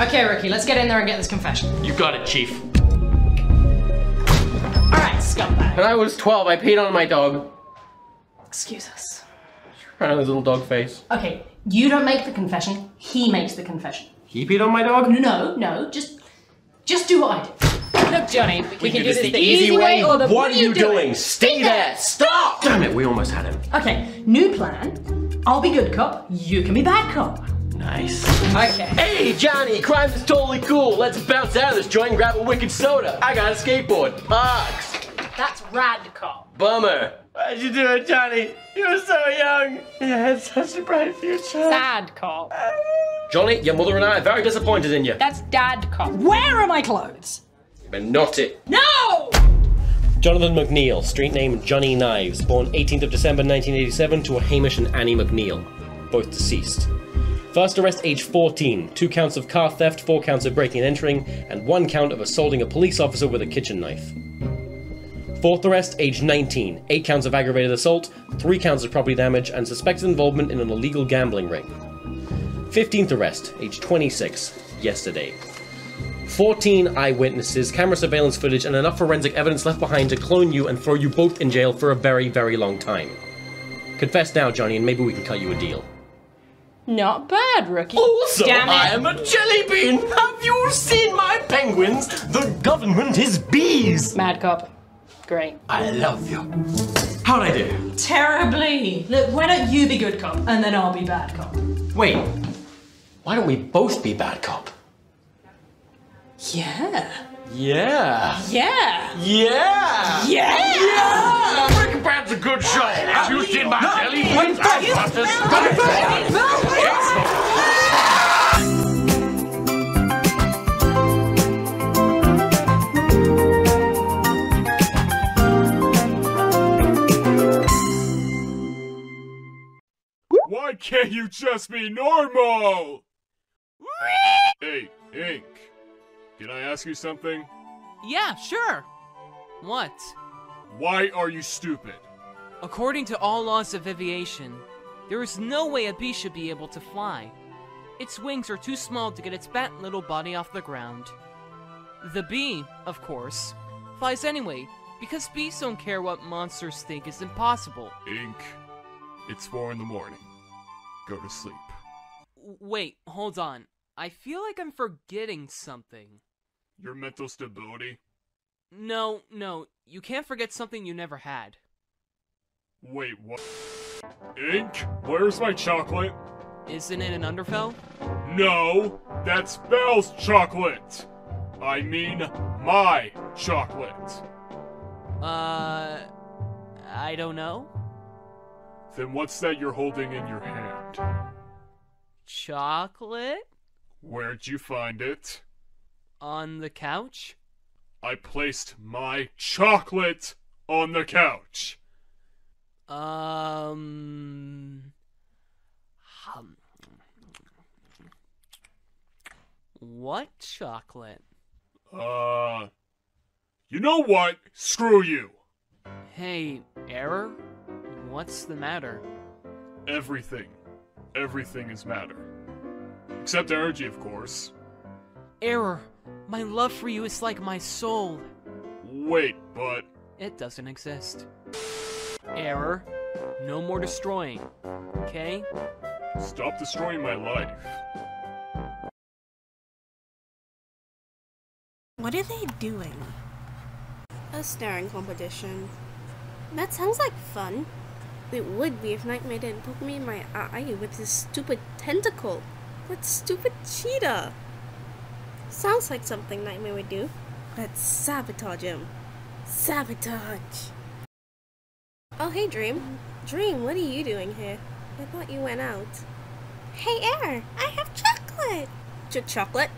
Okay, Ricky, let's get in there and get this confession. You got it, Chief. Alright, scumbag. When I was 12, I peed on my dog. Excuse us. Right on his little dog face. Okay, you don't make the confession, he makes the confession. He peed on my dog? No, no, just just do what I do. Look, Johnny, we, can do this the, easy way. or the What are you doing? Stay there! Stop! Damn it, we almost had him. Okay, new plan. I'll be good cop, you can be bad cop. Nice. Okay. Hey, Johnny, crime is totally cool. Let's bounce out of this joint and grab a wicked soda. I got a skateboard. Parks. That's rad cop. Bummer. Why'd you do it, Johnny? You were so young. You had such a bright future. Sad cop. Johnny, your mother and I are very disappointed in you. That's dad cop. Where are my clothes? But not it. No! Jonathan McNeil, street name Johnny Knives, born 18th of December 1987 to a Hamish and Annie McNeil, both deceased. First arrest age 14, two counts of car theft, four counts of breaking and entering, and one count of assaulting a police officer with a kitchen knife. Fourth arrest age 19, eight counts of aggravated assault, three counts of property damage, and suspected involvement in an illegal gambling ring. 15th arrest, age 26, yesterday. 14 eyewitnesses, camera surveillance footage, and enough forensic evidence left behind to clone you and throw you both in jail for a very, very long time. Confess now, Johnny, and maybe we can cut you a deal. Not bad, rookie. Also, Damn. I am a jelly bean. Have you seen my penguins? The government is bees. Mad cop. Great. I love you. How'd I do? Terribly. Look, why don't you be good cop and then I'll be bad cop? Wait, why don't we both be bad cop? Yeah. Yeah. Yeah. Yeah. Yeah. Breaking Bad's a good show. Have you seen can't you just be normal? Hey, Ink. Can I ask you something? Yeah, sure. What? Why are you stupid? According to all laws of aviation, there is no way a bee should be able to fly. Its wings are too small to get its fat little body off the ground. The bee, of course, flies anyway, because bees don't care what monsters think is impossible. Ink. It's four in the morning. Go to sleep. Wait, hold on. I feel like I'm forgetting something. Your mental stability? No, no, you can't forget something you never had. Wait, what? Ink, where's my chocolate? Isn't it an Underfell? No, that's Belle's chocolate. I mean, my chocolate. Uh, I don't know. Then what's that you're holding in your hand? Chocolate? Where'd you find it? On the couch? I placed my chocolate on the couch. Um. hum. What chocolate? Uh. You know what? Screw you. Hey, Error? What's the matter? Everything. Everything is matter. Except energy, of course. Error, my love for you is like my soul. Wait, but. It doesn't exist. Error, no more destroying. Okay? Stop destroying my life. What are they doing? A staring competition. That sounds like fun. It would be if Nightmare didn't poke me in my eye with his stupid tentacle. That stupid cheetah. Sounds like something Nightmare would do. Let's sabotage him. Sabotage. Oh, hey, Dream. Dream, what are you doing here? I thought you went out. Hey, Air, I have chocolate. Ch- chocolate?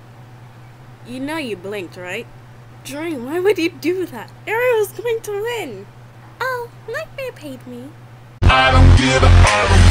You know you blinked, right? Dream, why would you do that? Ariel's going to win. Oh, Nightmare paid me. I don't give a